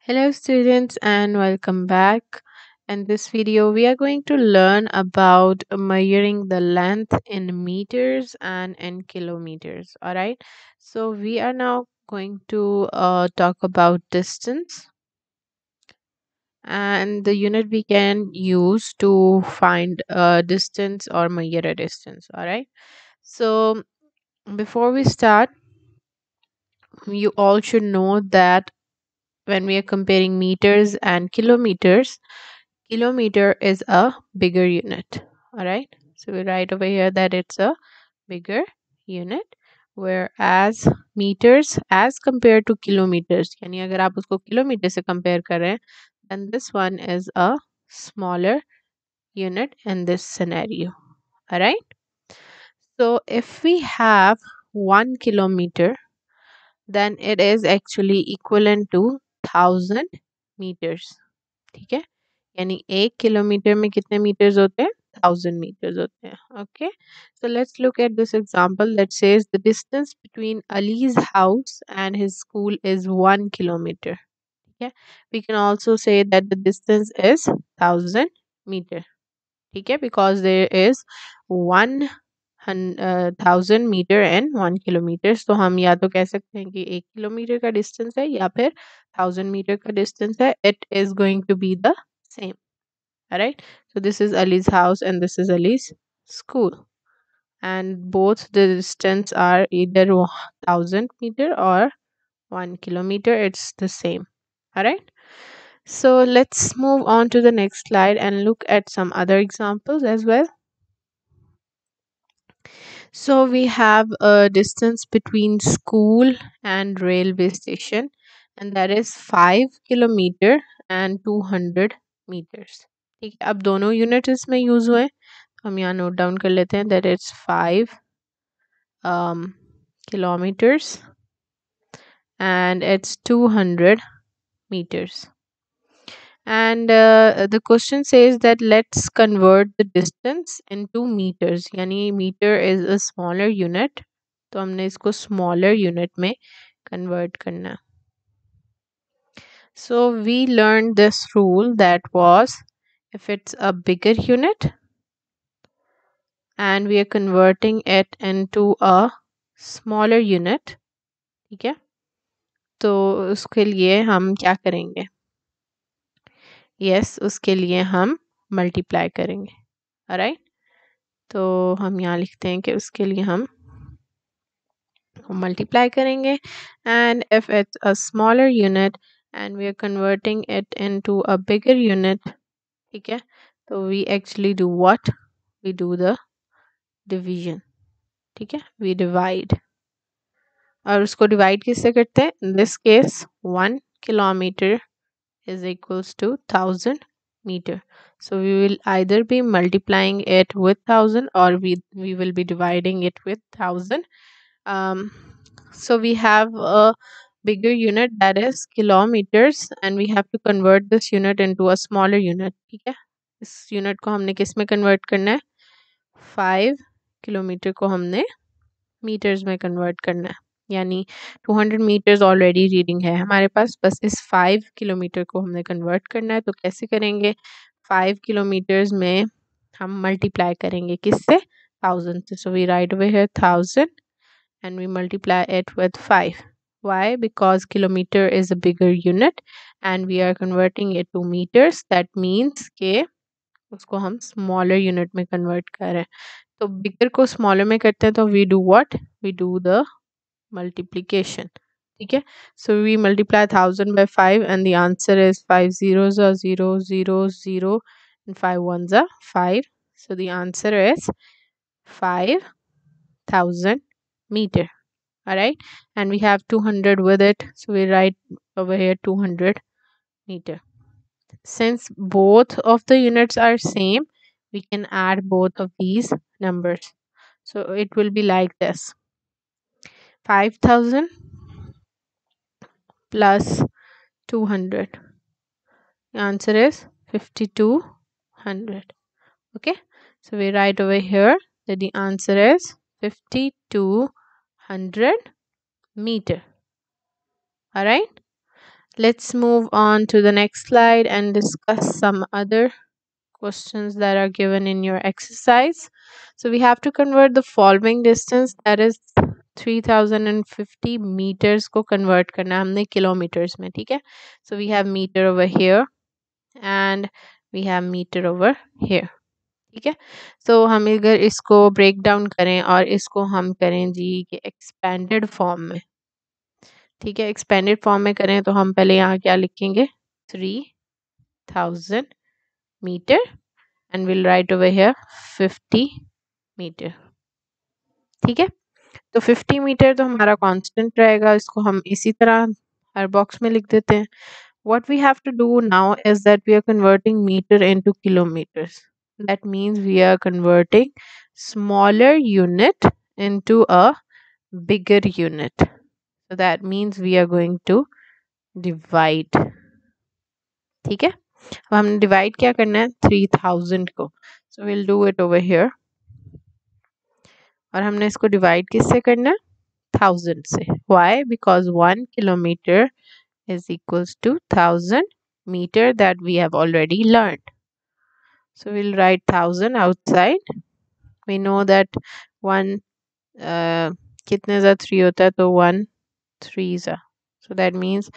Hello students and welcome back. In this video we are going to learn about measuring the length in meters and in kilometers. Alright. So we are now going to uh, talk about distance and the unit we can use to find a distance or measure a distance. Alright. So before we start you all should know that when we are comparing meters and kilometers kilometer is a bigger unit all right so we write over here that it's a bigger unit whereas meters as compared to kilometers यानी अगर आप उसको kilometre से compare करें then this one is a smaller unit in this scenario all right so if we have 1 kilometer then it is actually equivalent to thousand metres ठीक है? यानी एक किलोमीटर में कितने मीटर्स होते हैं? थाउज़ेंड मीटर्स होते हैं okay so let's look at this example that says the distance between Ali's house and his school is one kilometre ठीक है? We can also say that the distance is thousand metre ठीक है? Because there is one thousand metre and one kilometre तो हम या तो कह सकते हैं कि एक किलोमीटर का डिस्टेंस है या फिर थाउजेंड मीटर का डिस्टेंस है it is going to be the same right so this is Ali's house and this is Ali's school and both the distance are either 1000 meter or 1 kilometer it's the same all right so let's move on to the next slide and look at some other examples as well so we have a distance between school and railway station and that is 5 kilometer and 200 meters ठीक है अब दोनों unit इसमें use हुए हम यहाँ note down कर लेते हैं that it's five kilometers and it's 200 meters and uh, the question says that let's convert the distance into meters यानी meter is a smaller unit तो हमने इसको smaller unit में convert करना so we learned this rule that was if it's a bigger unit and we are converting it into a smaller unit ठीक है तो उसके लिए हम क्या करेंगे यस उसके लिए हम मल्टीप्लाई करेंगे। राइट तो हम यहाँ लिखते हैं कि उसके लिए हम मल्टीप्लाई करेंगे। And if it's a smaller unit and we are converting it into a bigger unit ठीक है? तो we actually do what we do the division ठीक है? वी डिवाइड और उसको डिवाइड किससे करते हैं? In this case one kilometre is equals to 1000 meter so we will either be multiplying it with 1000 or we we will be dividing it with 1000 um, so we have a bigger unit that is kilometers and we have to convert this unit into a smaller unit ठीक है इस unit को हमने किस में convert करना है five kilometre को हमने मीटर्स में कन्वर्ट करना है यानी 200 मीटर्स ऑलरेडी रीडिंग है। हमारे पास बस इस फाइव किलोमीटर को हमने कन्वर्ट करना है तो कैसे करेंगे? फाइव किलोमीटर्स में हम मल्टीप्लाई करेंगे किससे? थाउज़ेंड से। सो वी राइट अवे है thousand and we multiply it with five why? Because kilometer is a bigger unit and we are converting it to meters. That means के उसको हम smaller unit में convert कर तो bigger को smaller में करते हैं तो we do what? We do the multiplication ठीक है so we multiply thousand by five and the answer is five zeros are zero zero zero and five ones are five so the answer is five thousand meter all right and we have 200 with it so we write over here 200 meter since both of the units are same we can add both of these numbers so it will be like this 5000 plus 200 the answer is 5200 okay? So we write over here that the answer is 5200 meter. All right let's move on to the next slide and discuss some other questions that are given in your exercise. So we have to convert the following distance that is 3050 metres को convert करना है हमने kilometres में ठीक है? So we have metre over here and we have metre over here ठीक है? सो so, हम अगर इसको ब्रेक डाउन करें और इसको हम करें जी के एक्सपेंडेड फॉर्म में ठीक है? एक्सपेंडेड फॉर्म में करें तो हम पहले यहाँ क्या लिखेंगे? Three thousand metre and will write over here fifty metre ठीक है? तो 50 मीटर तो हमारा कॉन्स्टेंट रहेगा, इसको हम इसी तरह हर बॉक्स में लिख देते हैं। What we have to do now is that we are converting metre into kilometre that means we are converting smaller unit into a bigger unit so that means we are going to divide ठीक है? अब हमने divide क्या करना है? Three thousand को। So will do it over here और हमने इसको डिवाइड किससे करना? थाउज़ेंड से। Why because one kilometre is equal to thousand metre that we have already learn so will write thousand outside we know that one कितने जा three होता है तो वन थ्री जा। So that means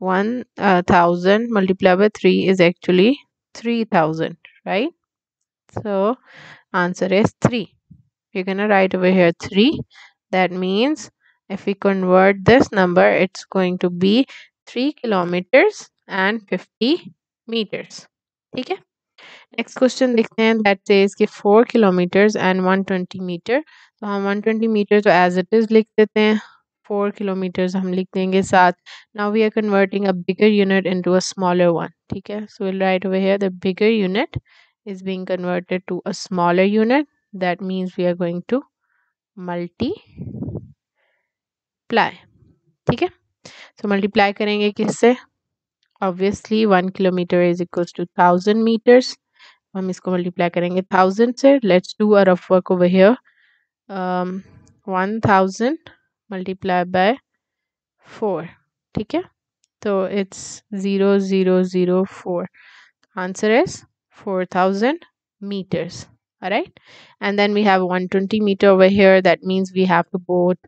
one thousand multiply by three is actually three thousand right so answer is three we're gonna write over here 3 that means if we convert this number it's going to be 3 kilometers and 50 meters Okay. next question देखते हैं that says कि 4 kilometers and 120 meter तो हम 120 meter तो as it is लिख देते हैं 4 kilometers हम लिख देंगे साथ now we are converting a bigger unit into a smaller one ठीक है so we'll write over here the bigger unit is being converted to a smaller unit that means we are going to multiply ठीक है? So multiply करेंगे किससे? Obviously one kilometre is equals to thousand metres हम इसको multiply करेंगे thousand से. Let's do a rough work over here one thousand multiply by four ठीक है? तो it's zero zero zero four answer is four thousand metres all right and then we have 120 meter over here. That means we have to both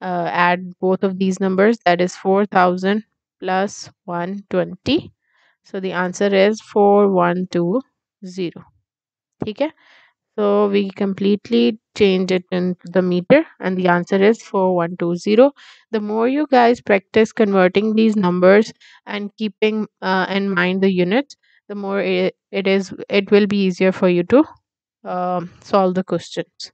uh, add both of these numbers. That is 4000 plus 120 so the answer is 4120 okay so we completely change it into the meter and the answer is 4120 the more you guys practice converting these numbers and keeping uh, in mind the units the more it, it is it will be easier for you to um, solve the questions